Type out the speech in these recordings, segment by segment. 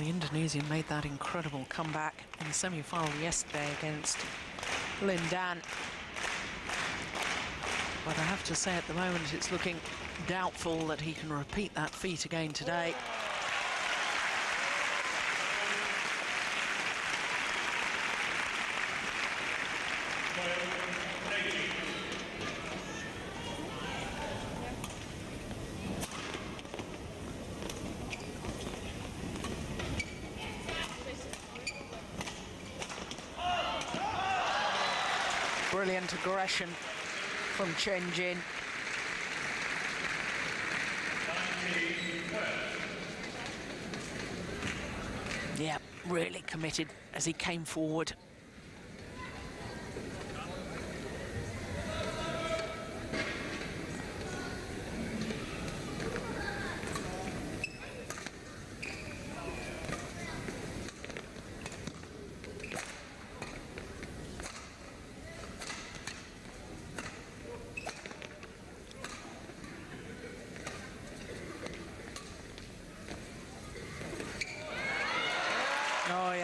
the Indonesian made that incredible comeback in the semi-final yesterday against Lin Dan. But I have to say at the moment it's looking doubtful that he can repeat that feat again today. Brilliant aggression from Chen Jin. Yeah, really committed as he came forward.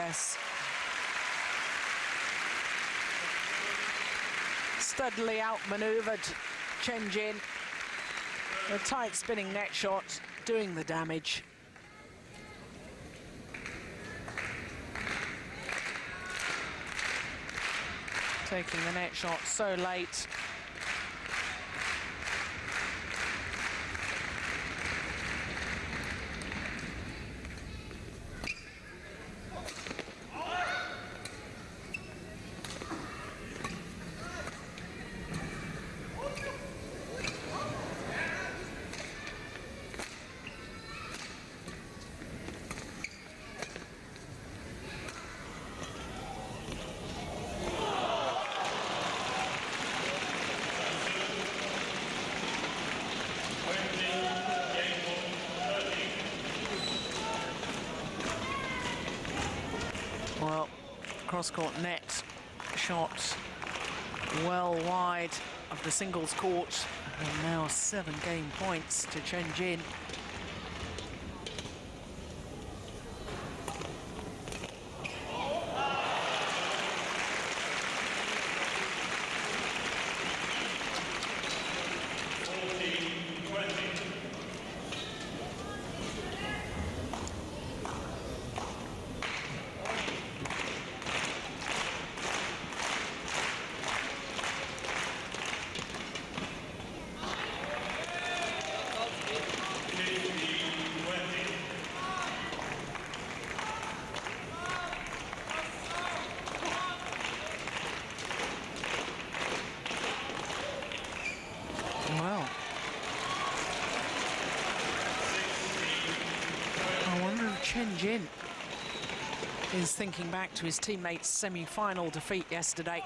Yes. Outmaneuvered Chen Jin. A tight spinning net shot doing the damage. Taking the net shot so late. Cross-court net shot well wide of the singles court. And now seven game points to Chen Jin. Well. I wonder if Chen Jin is thinking back to his teammates' semi-final defeat yesterday.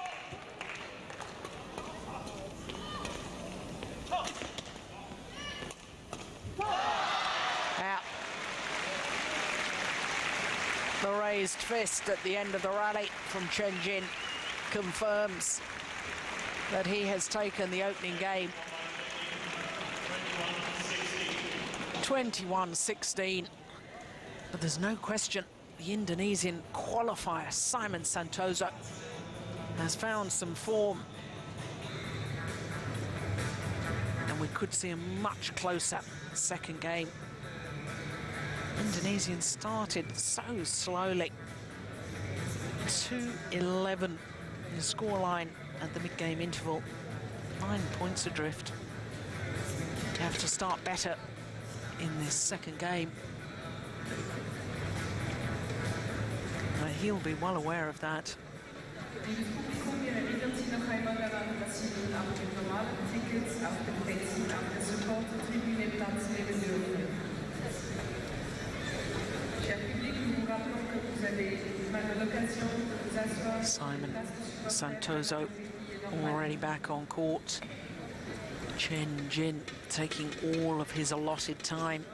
Out. The raised fist at the end of the rally from Chen Jin confirms that he has taken the opening game 21-16. But there's no question the Indonesian qualifier, Simon Santoso, has found some form. And we could see a much closer second game. Indonesian started so slowly. 2-11 in the scoreline at the mid-game interval. Nine points adrift. Have to start better in this second game. Uh, he'll be well aware of that. Simon Santoso already back on court. Chen Jin taking all of his allotted time.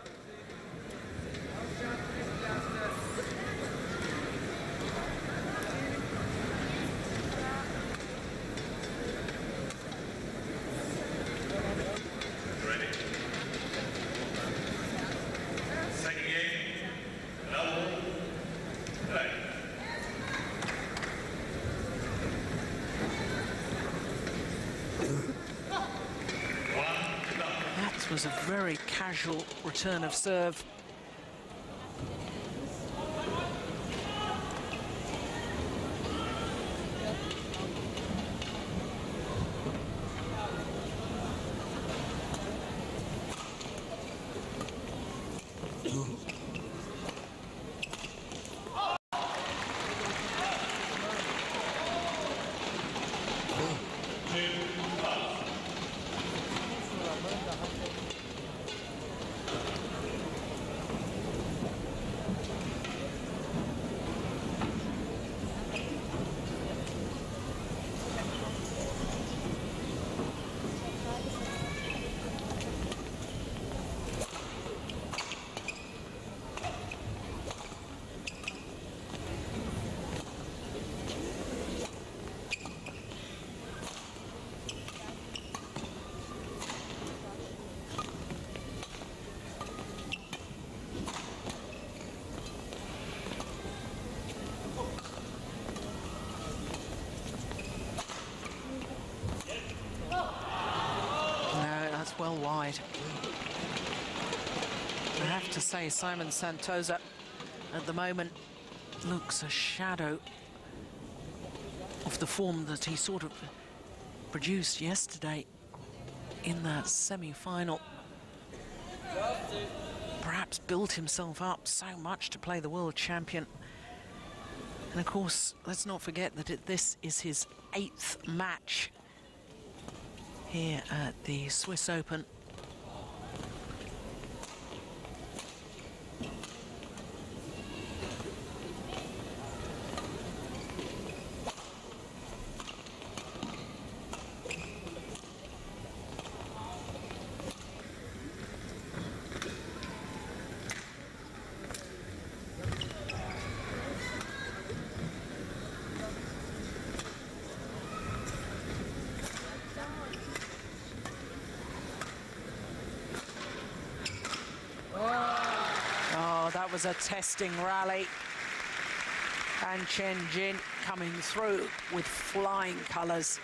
Ready? Second game, double This was a very casual return of serve. No, that's wide. I have to say, Simon Santoso at the moment looks a shadow of the form that he sort of produced yesterday in that semi-final. Perhaps built himself up so much to play the world champion. And of course, let's not forget that it, this is his eighth match here at the Swiss Open. Oh, that was a testing rally. And Chen Jin coming through with flying colours.